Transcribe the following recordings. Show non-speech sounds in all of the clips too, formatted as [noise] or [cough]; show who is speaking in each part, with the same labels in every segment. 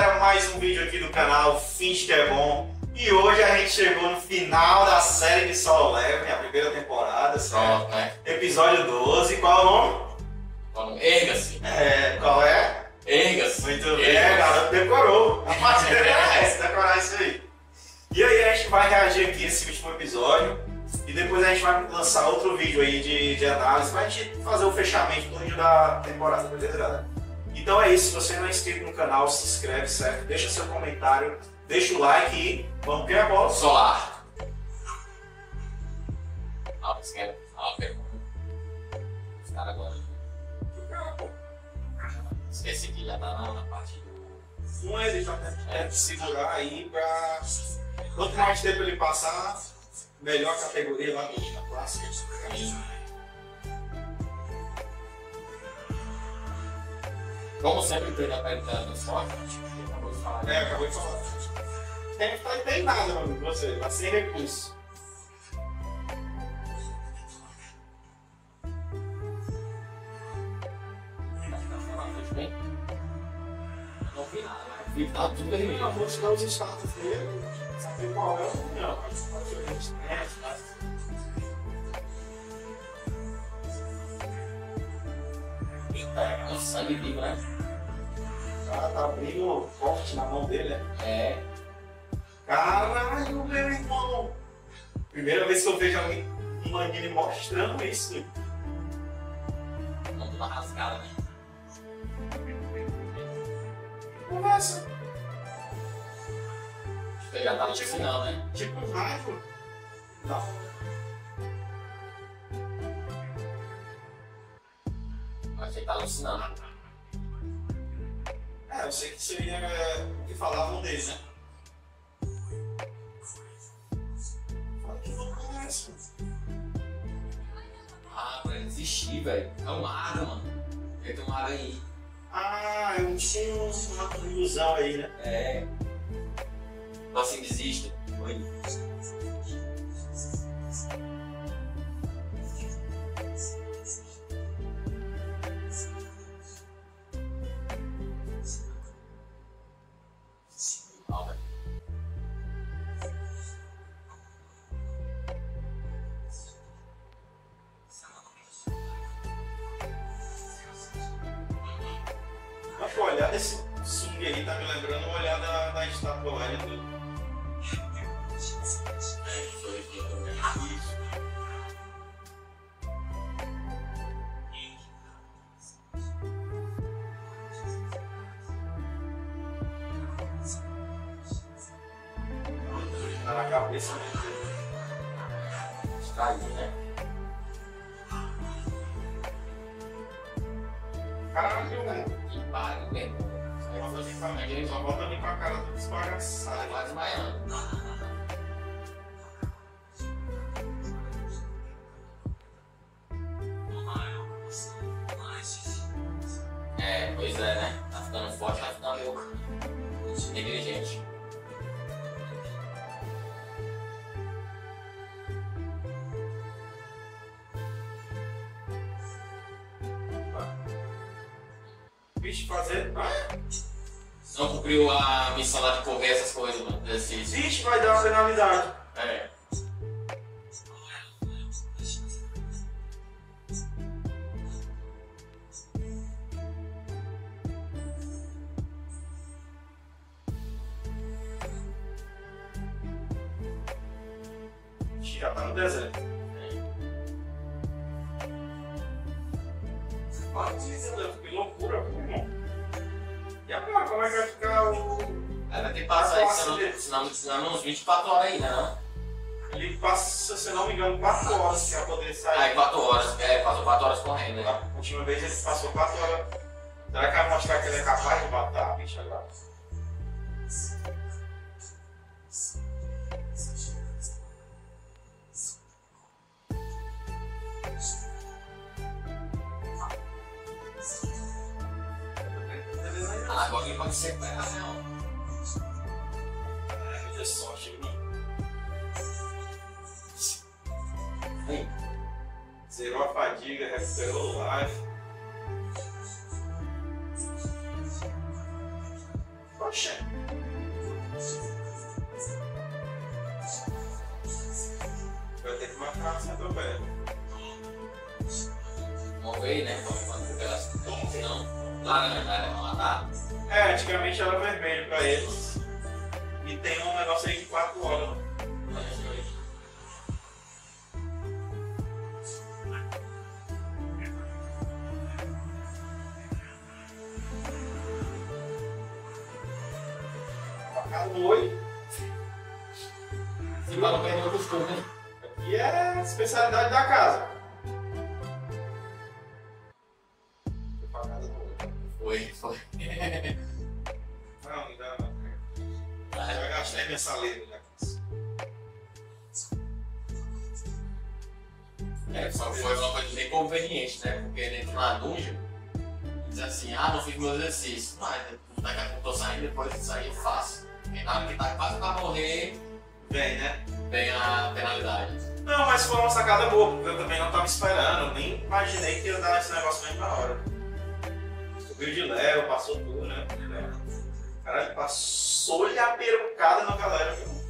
Speaker 1: galera, mais um vídeo aqui do canal Finge que é bom. E hoje a gente chegou no final da série de Solo Leveling, a primeira temporada, certo?
Speaker 2: Né?
Speaker 1: Episódio 12, qual é o nome?
Speaker 2: Então, Erga-se.
Speaker 1: É, qual é?
Speaker 2: Erga-se.
Speaker 1: Muito bem, garoto decorou. A partir é essa, decorar isso aí. E aí a gente vai reagir aqui nesse último episódio e depois a gente vai lançar outro vídeo aí de, de análise pra gente fazer o fechamento do vídeo da temporada, beleza, galera? Então é isso, se você não é inscrito no canal, se inscreve, certo? Deixa seu comentário, deixa o like e vamos criar a bola.
Speaker 2: Solar. Ah, esquerda. Ah, pergunta. Os caras agora. Esqueci que já tá na, na parte do.
Speaker 1: Um ele tá tentando segurar aí pra. Quanto mais tempo ele passar, melhor categoria lá do- na
Speaker 2: Como sempre, perder a pele da sorte. Acabou de falar.
Speaker 1: É, acabou de falar. Tem, tá, tem nada, meu amigo, você, tá sem recurso.
Speaker 2: Bem? Não vi nada? Vi tá tudo
Speaker 1: Eu
Speaker 2: vermelho.
Speaker 1: vou te dar os status dele, saber qual é o. Não,
Speaker 2: É um sangue vivo, né?
Speaker 1: Tá, tá abrindo forte na mão dele, né?
Speaker 2: É.
Speaker 1: Caralho, meu irmão! Primeira vez que eu vejo alguém, um anime mostrando isso.
Speaker 2: Não uma rasgada, né?
Speaker 1: Conversa.
Speaker 2: Já tá no final, né?
Speaker 1: Tipo um raio. Não. Eu sei que isso aí é o que falavam dele, né? Fala que loucura é essa?
Speaker 2: Ah, pra desistir, velho. É um mago, mano. Ele tem um mago aí.
Speaker 1: Ah, eu tinha uma ilusão aí, né?
Speaker 2: É. Então assim, desista. Oi.
Speaker 1: Mas o olhar desse Sung aí tá me lembrando o olhar da, da estátua velha do.
Speaker 2: Foi aqui também.
Speaker 1: Isso. Tá na cabeça mesmo.
Speaker 2: Cumpriu a missão lá de correr essas coisas, mano. Desse,
Speaker 1: existe, vai dar uma penalidade.
Speaker 2: é.
Speaker 1: Já tá no deserto. Isso, Deus, que loucura, irmão. E agora, como é que vai ficar o.
Speaker 2: Aí vai ter que passar isso, senão, senão, uns 24 horas ainda, não?
Speaker 1: Ele passa, se eu não me engano, 4 horas pra poder sair.
Speaker 2: Aí 4 horas, é, passou 4 horas correndo, né?
Speaker 1: A última vez ele passou 4 horas. Será que vai mostrar que ele é capaz de matar a bicha agora? Fadiga, recuperou o life. Oxe. Vai ter que marcar a centropeia.
Speaker 2: Mover, né? Como quando pelas não. Laranja, né? Matar.
Speaker 1: É, antigamente era vermelho pra eles. E tem um negócio aí de 4 horas. Olho.
Speaker 2: Se fala perdeu o costume, né?
Speaker 1: Aqui é a especialidade da casa. Esperando. Nem imaginei que ia dar esse negócio mesmo na hora. Subiu de leve, passou tudo, né? Caralho, passou-lhe a perucada na galera, viu?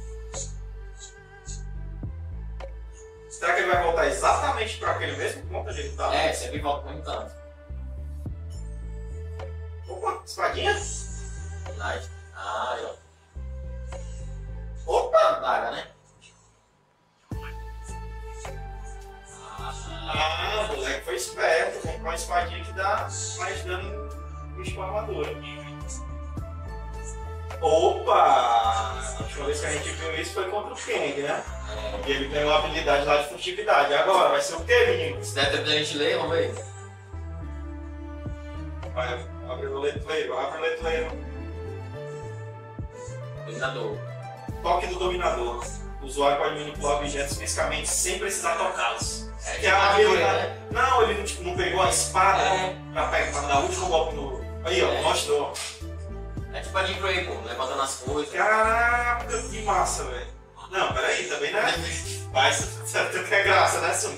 Speaker 1: Será que ele vai voltar exatamente para aquele mesmo ponto onde ele tava?
Speaker 2: É, sempre volta muito tanto.
Speaker 1: Opa, espadinha?
Speaker 2: Verdade. Ah, ó.
Speaker 1: Opa!
Speaker 2: Daga, né?
Speaker 1: Ah, o moleque foi esperto, comprou uma espadinha que dá mais dano bicho com armadura. Opa! A última vez que a gente viu isso foi contra o Kang, né? E ele ganhou a habilidade lá de furtividade. Agora vai ser o Querinho.
Speaker 2: se der tempo da gente ler, vamos ver.
Speaker 1: Vai, abre o letreiro, abre o letreiro.
Speaker 2: Dominador.
Speaker 1: Toque do dominador. O usuário pode manipular objetos fisicamente sem precisar tocá-los.
Speaker 2: É,
Speaker 1: Que é a habilidade.
Speaker 2: né?
Speaker 1: Não, ele não, tipo, não pegou a espada
Speaker 2: É.
Speaker 1: pra, pra dar o último golpe no. Aí, ó,
Speaker 2: É.
Speaker 1: mostrou.
Speaker 2: É tipo a Jim Grey, pô, levantando as coisas.
Speaker 1: Caraca, que massa, velho. Não, peraí, também né? Vai, tu quer graça, né, Sum?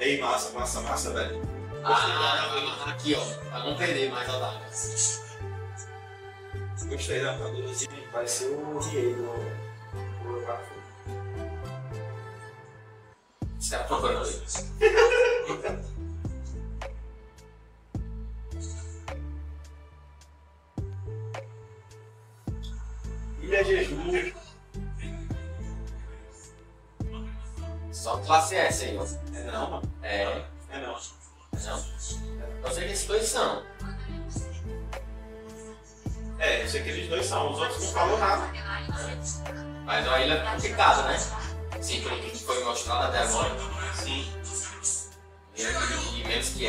Speaker 1: Ei, massa, massa, massa, velho.
Speaker 2: Ah, aqui, ó. Pra não perder mais a daga.
Speaker 1: Gostei da armadurazinha. Vai ser o Riei do. do
Speaker 2: Caras procurando aí.
Speaker 1: Ilha Jeju.
Speaker 2: Só classe S aí, ó.
Speaker 1: É não, mano.
Speaker 2: É,
Speaker 1: É não.
Speaker 2: não. Eu sei que esses dois são.
Speaker 1: É, eu sei que eles dois são. Os outros não falou nada.
Speaker 2: Mas é uma ilha complicada, né?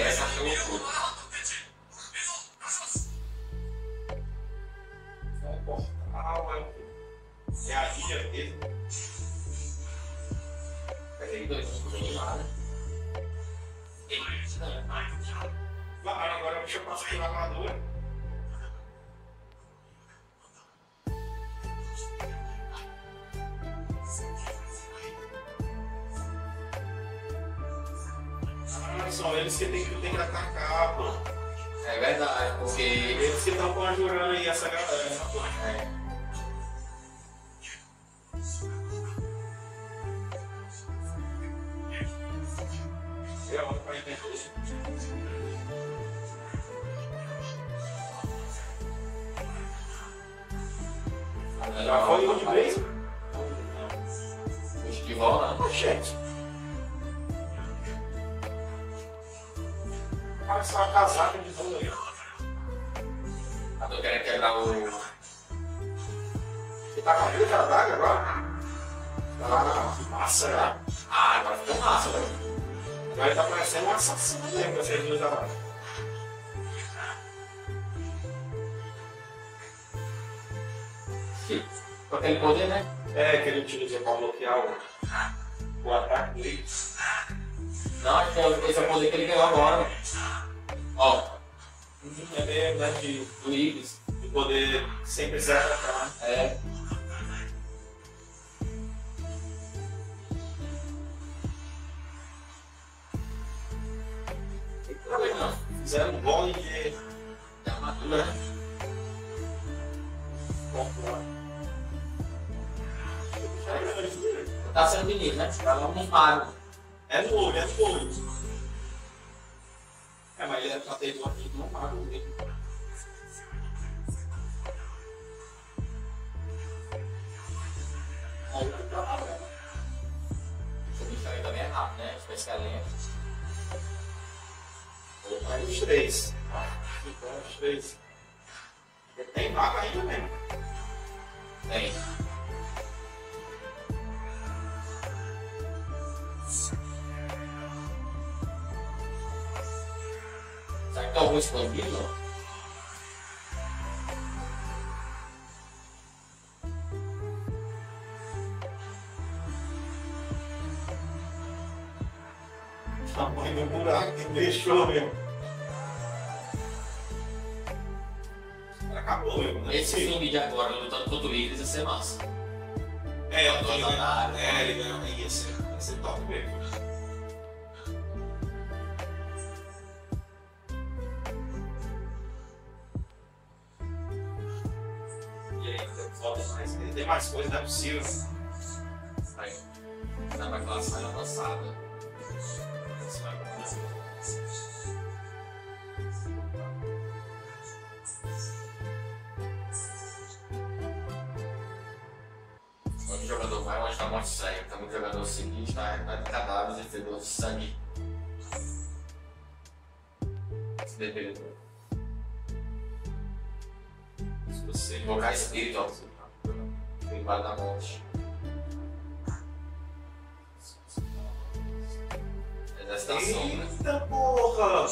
Speaker 2: Essa, loucura.
Speaker 1: Que tem que, tem que atacar, pô.
Speaker 2: É verdade, porque.
Speaker 1: Eles que estão conjurando aí essa galera. pô.
Speaker 2: É,
Speaker 1: É. Já foi de vez?
Speaker 2: Puxa de volta, né?
Speaker 1: Gente. Parece uma casaca de aí.
Speaker 2: Eu tô querendo quebrar o.
Speaker 1: Você tá com a vida da daga agora? Ah, que massa, né?
Speaker 2: Ah, agora ficou massa, velho.
Speaker 1: Agora ele tá parecendo um assassino mesmo, vocês dois agora.
Speaker 2: Com aquele poder, né?
Speaker 1: É, que ele utilizou pra bloquear o, o ataque Iggs.
Speaker 2: Não, acho que é- esse é o poder que ele ganhou agora. Ó,
Speaker 1: É mesmo, né? De,
Speaker 2: Ibis.
Speaker 1: de poder sem precisar atacar.
Speaker 2: É. Não.
Speaker 1: Fizeram um bolo de.
Speaker 2: É armadura. altura, né? Tá sendo menino, né? Tá lá no mago.
Speaker 1: É no olho, é no olho. É, mas ele é pra ter aqui no mago dele.
Speaker 2: Aí vai trabalhando. O bicho também é rápido, né? É lento.
Speaker 1: Os três. Então, os três. Tem vaga ainda mesmo.
Speaker 2: Tem algum expandido?
Speaker 1: Tamanho do buraco que deixou mesmo. Acabou mesmo, né?
Speaker 2: Esse filme de agora, lutando contra o Igris, ia ser massa.
Speaker 1: É, eu tô ligado. É, ele ganhou. Ia ser, ia ser top mesmo. Tem mais coisa, não é possível.
Speaker 2: Aí. Dá pra classe mais avançada. Quando o jogador vai onde está morte cego, tem muito jogador seguinte, está tá de cadáveres e fedor de sangue. Se depender.
Speaker 1: Se você
Speaker 2: Invocar espírito, ó. Vale da morte. Exército da sombra.
Speaker 1: Eita porra!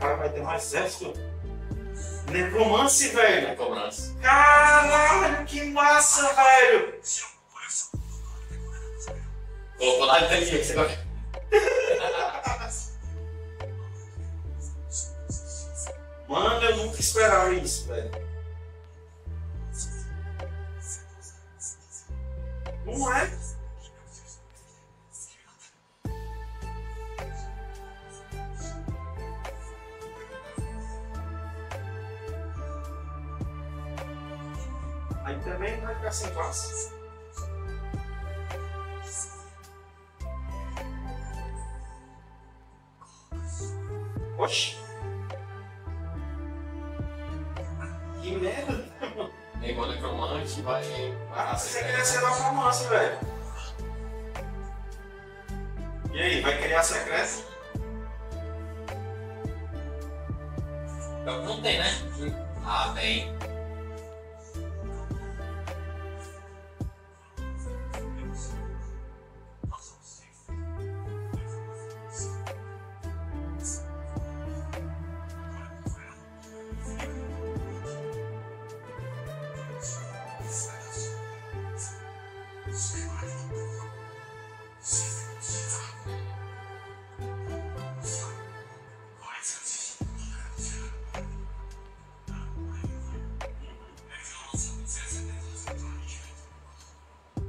Speaker 1: Cara, vai ter mais exército. Necromance, velho!
Speaker 2: É cobrança.
Speaker 1: Caralho, que massa, velho!
Speaker 2: Colocou lá de inteligência agora.
Speaker 1: Mano, eu nunca esperava isso, velho. Não é? E aí, vai criar secreto?
Speaker 2: Não tem, né? Ah, tem.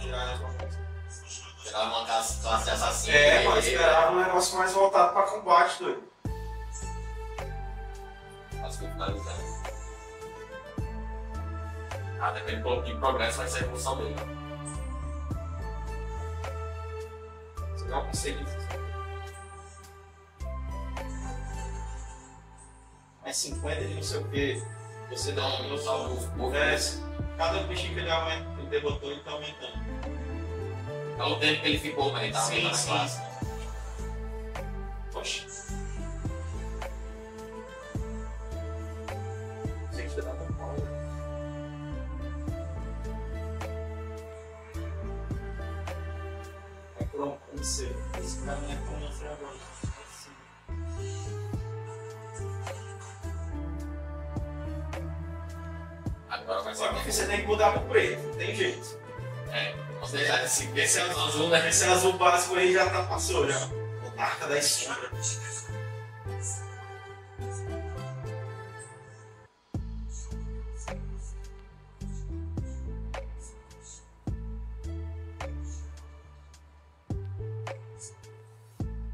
Speaker 1: virar necromancia.
Speaker 2: Tirar uma classe, assassino.
Speaker 1: É,
Speaker 2: e-
Speaker 1: mas esperava um negócio mais voltado pra combate, doido.
Speaker 2: Acho que eu finalizando. Ah, depende do de progresso, vai ser a evolução dele.
Speaker 1: Você não consegue. Mais 50 de não sei o que. Você dá um
Speaker 2: minuto ao
Speaker 1: movimento. Cada peixe que ele, aumenta, ele derrotou, ele está aumentando.
Speaker 2: É o tempo que ele ficou, né? Ele tá
Speaker 1: sim, sim.
Speaker 2: Classe.
Speaker 1: Poxa. Gente,
Speaker 3: dá pra fora. Pronto, não sei. Esse cara
Speaker 2: não é
Speaker 1: como
Speaker 2: um frango.
Speaker 1: Que você tem que mudar pro preto, não tem jeito.
Speaker 2: É, vamos deixar esse, esse azul, né?
Speaker 1: Esse azul básico aí já tá, passou já. Marca da sombra.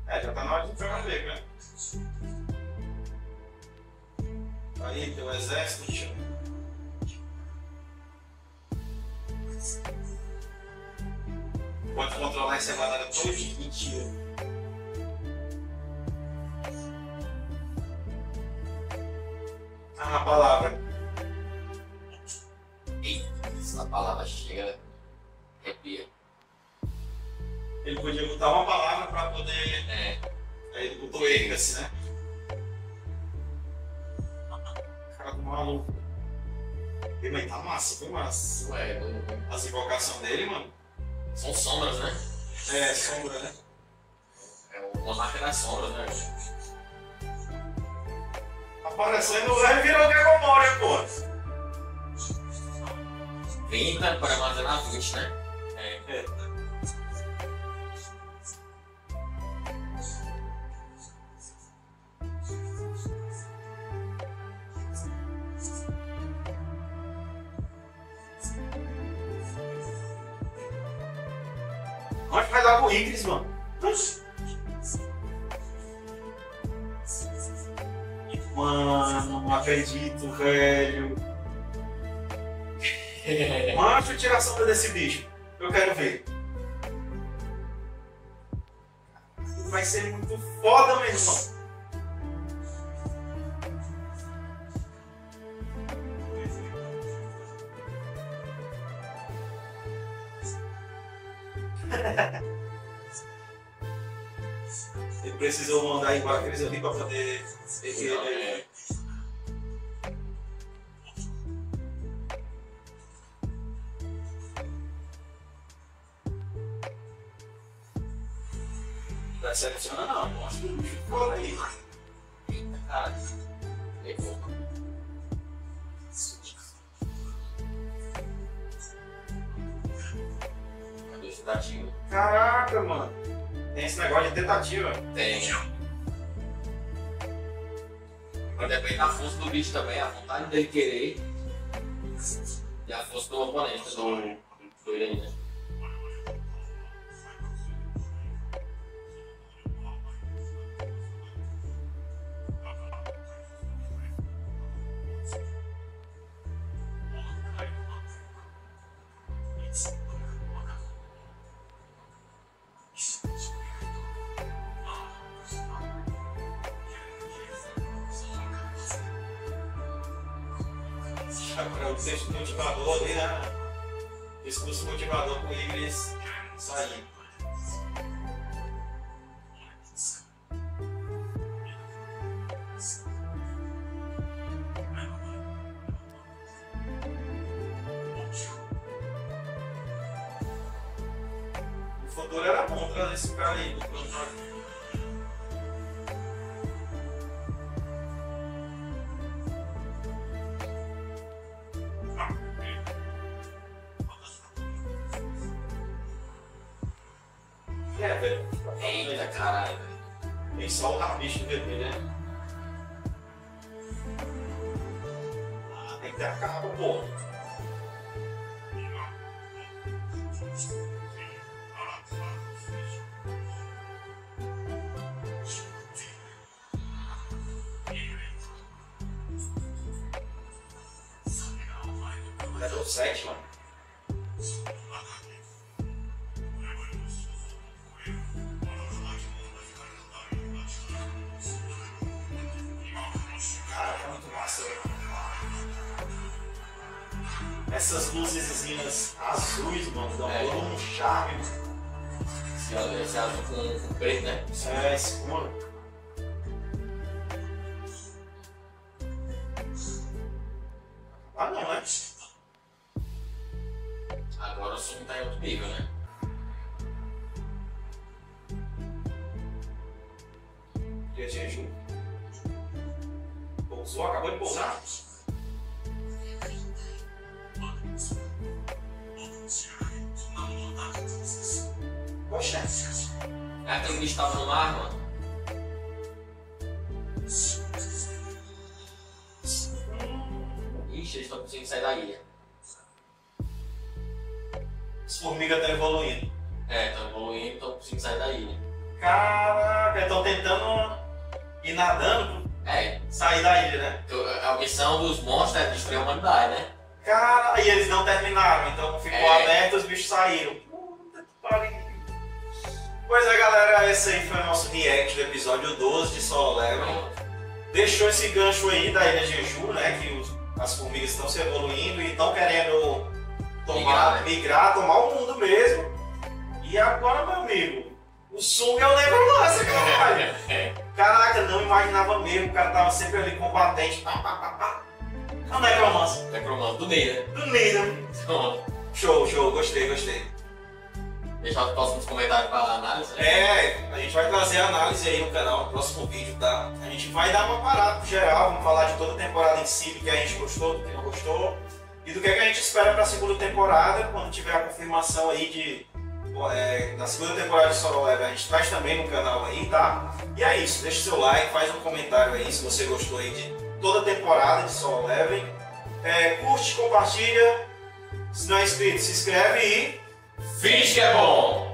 Speaker 1: É, já tá na hora de jogar beco, né? Aí, teu exército, tio. Pode controlar essa galera todinha. Mentira. Ah, a palavra.
Speaker 2: Essa palavra chega. Arrepia.
Speaker 1: Ele podia botar uma palavra pra poder.
Speaker 2: É,
Speaker 1: Aí ele botou Ergas, né? Cara do maluco. E, mas tá massa, foi massa.
Speaker 2: isso é.
Speaker 1: As invocações dele, mano.
Speaker 2: São sombras, né?
Speaker 1: É, sombra, né?
Speaker 2: É o monarca das sombras, né?
Speaker 1: Aparecendo lá e virou Gagomória, pô.
Speaker 2: 30 para armazenar 20, né? É.
Speaker 1: É. Onde vai dar com o mano? Mano, não acredito, velho. [laughs] Eu tirar a sombra desse bicho. Eu quero ver. Vai ser muito foda, meu irmão. Ele precisou mandar embora aqueles ali pra poder que
Speaker 2: é.
Speaker 1: Tá selecionando não, mostra bicho foda aí.
Speaker 2: Eita, cara. Levou. Cadê o sedativo?
Speaker 1: Caraca, mano. Tem esse negócio de tentativa.
Speaker 2: Tem. Mas depende da força do bicho também, a vontade dele querer e a força do oponente, do, do ele, né?
Speaker 1: Agora o texto motivador ali, né? Discurso motivador com o Igris sair. É, velho.
Speaker 2: Eita, caralho, velho.
Speaker 1: Tem só o rabicho vermelho, né? Ah, tem que ter a capa, pô. 7, mano. essas luzezinhas assim, azuis, mano, dá
Speaker 2: um,
Speaker 1: é. um charme.
Speaker 2: Esse, esse azul com, preto, né?
Speaker 1: Esse é, escuro. Ah não, né?
Speaker 2: Agora o som tá em outro nível, né?
Speaker 1: Dia de jejum. Bom, acabou de pousar. Poxa,
Speaker 2: É aquele bicho que tava no mar, mano. Ixi, eles estão conseguindo sair da ilha.
Speaker 1: as formigas estão evoluindo.
Speaker 2: É, estão evoluindo, estão conseguindo sair da ilha.
Speaker 1: Caraca, estão tentando ir nadando
Speaker 2: É,
Speaker 1: sair da ilha, né?
Speaker 2: a missão dos monstros é destruir a humanidade, né?
Speaker 1: Cara, e eles não terminaram, então ficou
Speaker 2: É.
Speaker 1: aberto os bichos saíram. Puta que pariu. Pois é, galera, esse aí foi o nosso react do episódio 12 de Solo Level. Deixou esse gancho aí da Ilha Jeju, né? Que os- as formigas estão se evoluindo e estão querendo tomar,
Speaker 2: Migrar, né?
Speaker 1: migrar, tomar o mundo mesmo. E agora, meu amigo, o Sung é o Necromancer, caralho. [laughs]
Speaker 2: É.
Speaker 1: Caraca, não imaginava mesmo, o cara tava sempre ali combatente. Pá, pá, pá, pá. É o Necromancer.
Speaker 2: Necromante do né?
Speaker 1: Do.
Speaker 2: Pronto.
Speaker 1: Show, show, gostei, gostei.
Speaker 2: Deixar os próximos comentários para análise, né?
Speaker 1: É, a gente vai trazer a análise aí no canal, no próximo vídeo, tá? A gente vai dar uma parada pro geral, vamos falar de toda a temporada em si, do que a gente gostou, do que não gostou, e do que a gente espera pra segunda temporada, quando tiver a confirmação aí de. É, da segunda temporada de Solo Level, a gente traz também no canal aí, tá? E é isso, deixa o seu like, faz um comentário aí se você gostou aí de toda a temporada de Solo Level. É, curte, compartilha, se não é inscrito, se inscreve e
Speaker 2: Finge que é bom!